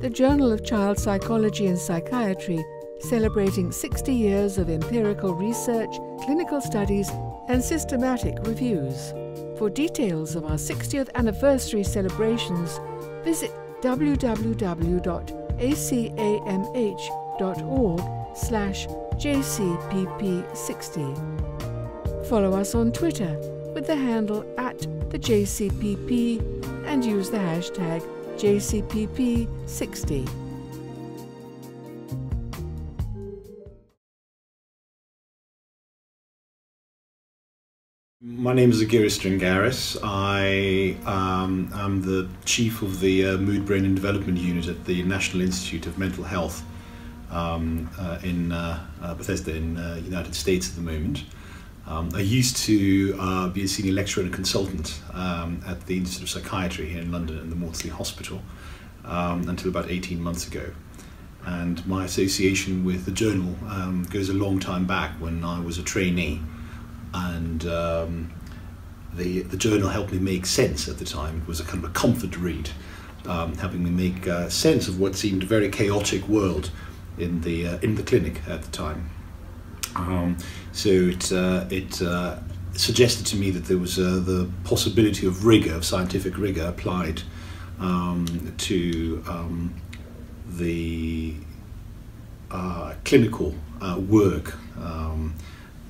the Journal of Child Psychology and Psychiatry, celebrating 60 years of empirical research, clinical studies, and systematic reviews. For details of our 60th anniversary celebrations, visit www.acamh.org slash jcpp60. Follow us on Twitter with the handle at the JCPP and use the hashtag JCPP60. My name is Argyris Stringaris. I um, am the chief of the uh, Mood, Brain and Development Unit at the National Institute of Mental Health um, uh, in uh, uh Bethesda in the uh, United States at the moment. Um, I used to uh, be a senior lecturer and consultant um, at the Institute of Psychiatry here in London in the Maudsley Hospital um, until about 18 months ago. And my association with the journal um, goes a long time back when I was a trainee and um, the the journal helped me make sense at the time. It was a kind of a comfort read, um, helping me make uh, sense of what seemed a very chaotic world in the uh, in the clinic at the time. Um, so it uh, it uh, suggested to me that there was uh, the possibility of rigor, of scientific rigor, applied um, to um, the uh, clinical work. Um,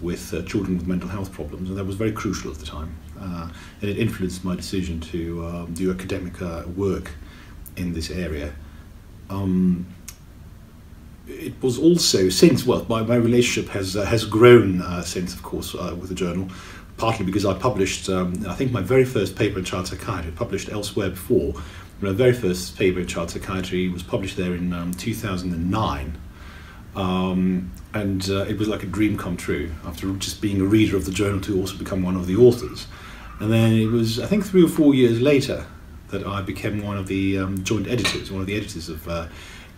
with uh, children with mental health problems, and that was very crucial at the time. Uh, and it influenced my decision to um, do academic uh, work in this area. Um, it was also since well, my, my relationship has uh, has grown uh, since, of course, uh, with the journal. Partly because I published, um, I think my very first paper in child psychiatry, published elsewhere before. My very first paper in child psychiatry was published there in um, 2009 um, and uh, it was like a dream come true after just being a reader of the journal to also become one of the authors. And then it was, I think, three or four years later that I became one of the um, joint editors, one of the editors of uh,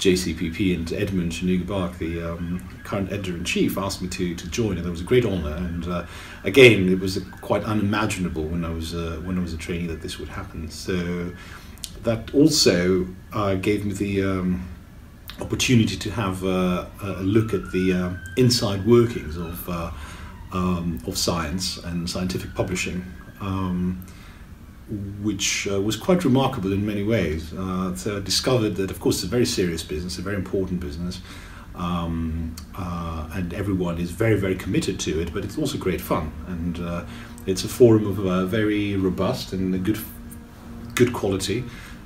JCPP, and Edmund Sonuga-Barke the um, current editor in chief, asked me to, to join, and that was a great honour. And uh, again, it was quite unimaginable when I was uh, when I was a trainee that this would happen. So that also uh, gave me the um, opportunity to have uh, a look at the uh, inside workings of uh, um, of science and scientific publishing, um, which uh, was quite remarkable in many ways. Uh, so I discovered that, of course, it's a very serious business, a very important business, um, uh, and everyone is very, very committed to it. But it's also great fun, and it's a forum of very robust and good, good quality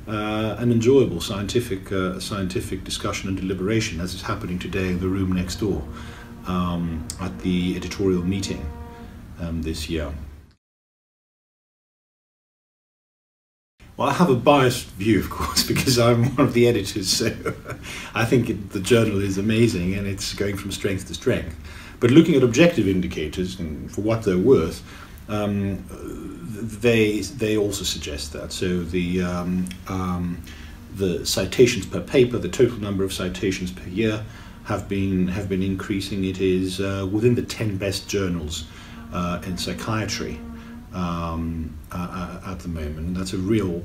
uh, an enjoyable scientific uh, scientific discussion and deliberation, as is happening today in the room next door um, at the editorial meeting um, this year. Well, I have a biased view, of course, because I'm one of the editors, so I think it, the journal is amazing and it's going from strength to strength. But looking at objective indicators, and for what they're worth, um, they they also suggest that. So the um, um, the citations per paper, the total number of citations per year, have been have been increasing. It is uh, within the ten best journals uh, in psychiatry um, uh, at the moment. And that's a real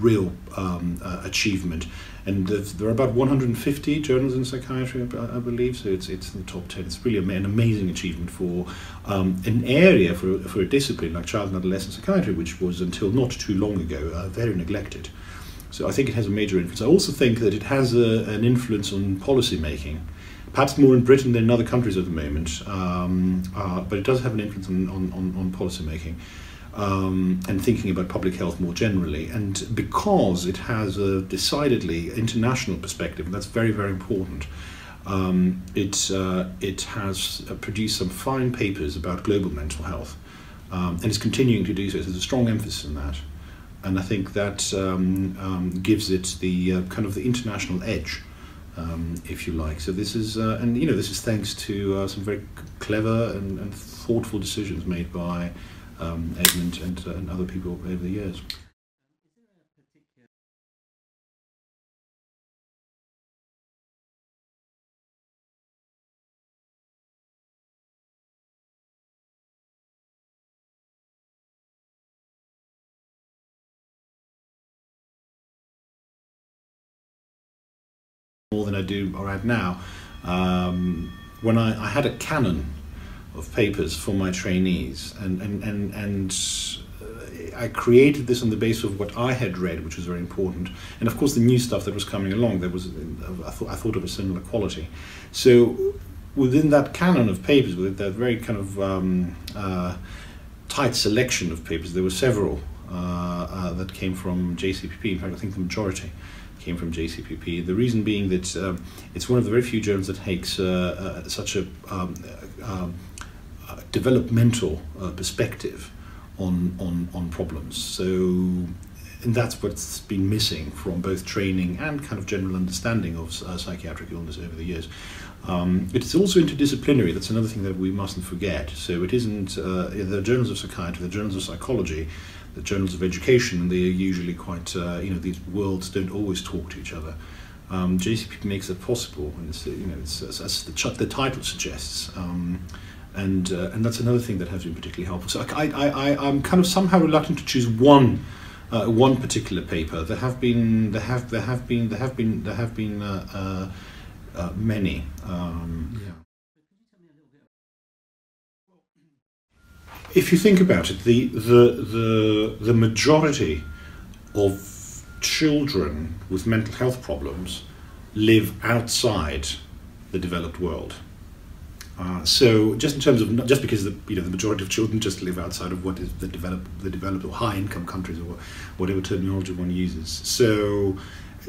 real um, uh, achievement. And there are about 150 journals in psychiatry, I, I, believe, so it's, it's in the top 10. It's really an amazing achievement for um, an area, for, for a discipline like child and adolescent psychiatry, which was until not too long ago uh, very neglected. So I think it has a major influence. I also think that it has a, an influence on policy making perhaps more in Britain than in other countries at the moment, um, uh, but it does have an influence on, on, on policy making um, and thinking about public health more generally. And because it has a decidedly international perspective, that's very, very important, um, it, uh, it has uh, produced some fine papers about global mental health um, and is continuing to do so. There's a strong emphasis on that. And I think that um, um, gives it the uh, kind of the international edge. Um, if you like. So this is, uh, and you know, this is thanks to uh, some very clever and, and thoughtful decisions made by um, Edmund and, uh, and other people over the years. more than I do right now. Um, when I, I had a canon of papers for my trainees, and and and and uh, I created this on the basis of what I had read, which was very important, and of course the new stuff that was coming along. There was I thought I thought of a similar quality. So within that canon of papers, with that very kind of um, uh, tight selection of papers, there were several uh, uh, that came from JCPP. In fact, I think the majority came from JCPP. The reason being that um, it's one of the very few journals that takes uh, uh, such a um, um, developmental uh, perspective on, on, on problems. So, and that's what's been missing from both training and kind of general understanding of uh, psychiatric illness over the years. Um, it is also interdisciplinary. That's another thing that we mustn't forget. So it isn't uh, the journals of psychiatry, the journals of psychology, the journals of education, they are usually quite, uh, you know, these worlds don't always talk to each other. Um, JCP makes it possible, and it's, you know, it's, as the, the title suggests. Um, and uh, and that's another thing that has been particularly helpful. So I, I, I, I'm kind of somehow reluctant to choose one uh, one particular paper. There have been there have there have been there have been there have been uh, uh, uh many. Um, yeah. If you think about it, the the the the majority of children with mental health problems live outside the developed world. Uh, so just in terms of just because the you know the majority of children just live outside of what is the developed the developed or high income countries or whatever terminology one uses. So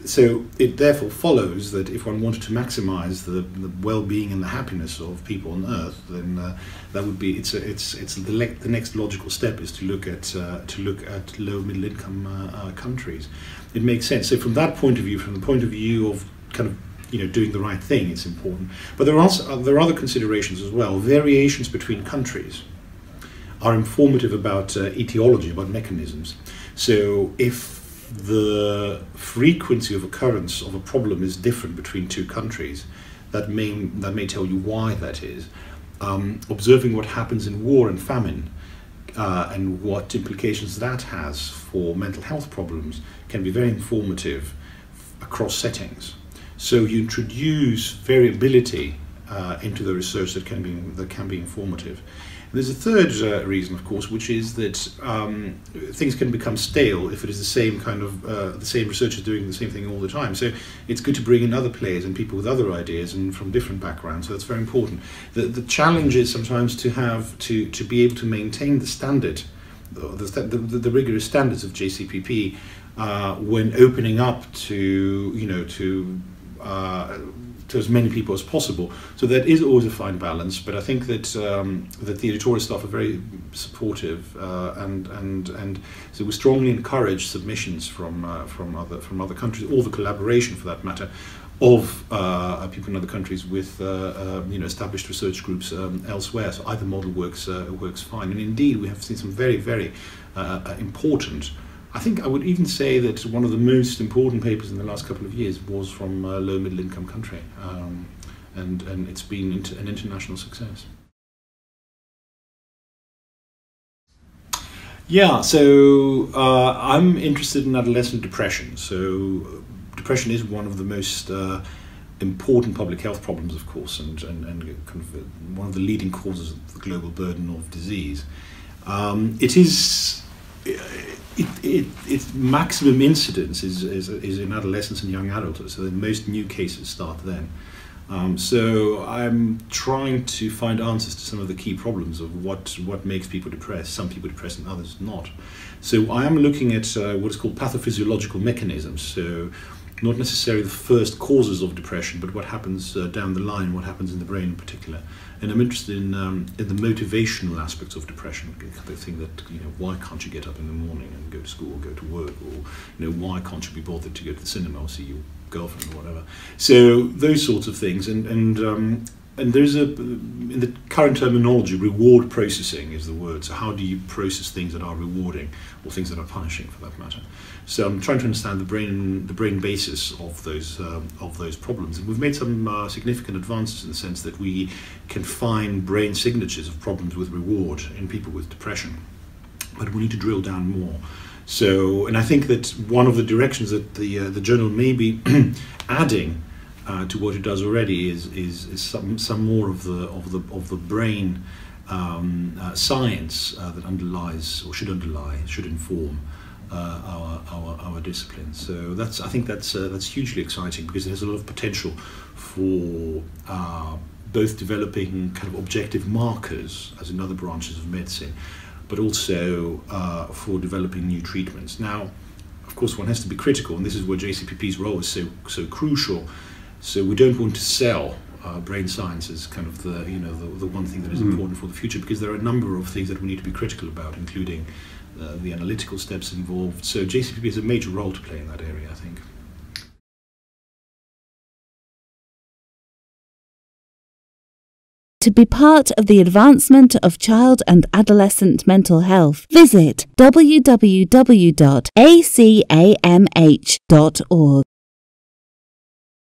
so it therefore follows that if one wanted to maximize the, the well-being and the happiness of people on earth then uh, that would be it's a, it's it's the, le- the next logical step is to look at uh, to look at low middle income uh, uh, countries it makes sense so from that point of view from the point of view of kind of you know doing the right thing it's important. But there are also, there are other considerations as well. Variations between countries are informative about uh, etiology about mechanisms. So if the frequency of occurrence of a problem is different between two countries that may that may tell you why that is. Um, observing what happens in war and famine uh, and what implications that has for mental health problems can be very informative across settings so you introduce variability uh, into the research that can be that can be informative. And there's a third uh, reason, of course, which is that um, things can become stale if it is the same kind of uh, the same researchers doing the same thing all the time. So it's good to bring in other players and people with other ideas and from different backgrounds. So that's very important. The the challenge is sometimes to have to to be able to maintain the standard, the the, the, the rigorous standards of JCPP uh, when opening up to you know to uh, to as many people as possible. So that is always a fine balance. But I think that um, that the editorial staff are very supportive, uh, and and and so we strongly encourage submissions from uh, from other from other countries, all the collaboration for that matter, of uh, people in other countries with uh, uh, you know established research groups um, elsewhere. So either model works uh, works fine. And indeed, we have seen some very very important. I think I would even say that one of the most important papers in the last couple of years was from a low middle income country, um, and, and it's been an international success. Yeah, so uh, I'm interested in adolescent depression. So, depression is one of the most uh, important public health problems, of course, and, and, and kind of one of the leading causes of the global burden of disease. Um, it is it, it, its maximum incidence is, is, is in adolescence and young adulthood, so most new cases start then. Um, so I'm trying to find answers to some of the key problems of what, what makes people depressed. Some people depressed and others not. So I am looking at uh, what is called pathophysiological mechanisms. So not necessarily the first causes of depression, but what happens uh, down the line, what happens in the brain in particular. And I'm interested in um, in the motivational aspects of depression. The thing that you know, why can't you get up in the morning and go to school, or go to work, or you know, why can't you be bothered to go to the cinema or see your girlfriend or whatever? So those sorts of things, and and um, and there's a in the current terminology reward processing is the word. So how do you process things that are rewarding or things that are punishing for that matter? So i'm trying to understand the brain the brain basis of those um, of those problems. And we've made some uh, significant advances in the sense that we can find brain signatures of problems with reward in people with depression. But we need to drill down more. So and i think that one of the directions that the uh, the journal may be adding uh, to what it does already is, is, is some, some more of the, of the, of the brain um, uh, science uh, that underlies or should underlie, should inform uh, our, our, our disciplines. So that's, I think that's, uh, that's hugely exciting because it has a lot of potential for uh, both developing kind of objective markers, as in other branches of medicine, but also for developing new treatments. Now, of course, one has to be critical, and this is where JCPP's role is so, so crucial. So we don't want to sell uh, brain science as kind of the you know the, the one thing that is mm. important for the future because there are a number of things that we need to be critical about, including uh, the analytical steps involved. So JCPP has a major role to play in that area, I think. To be part of the advancement of child and adolescent mental health, visit www.acamh.org.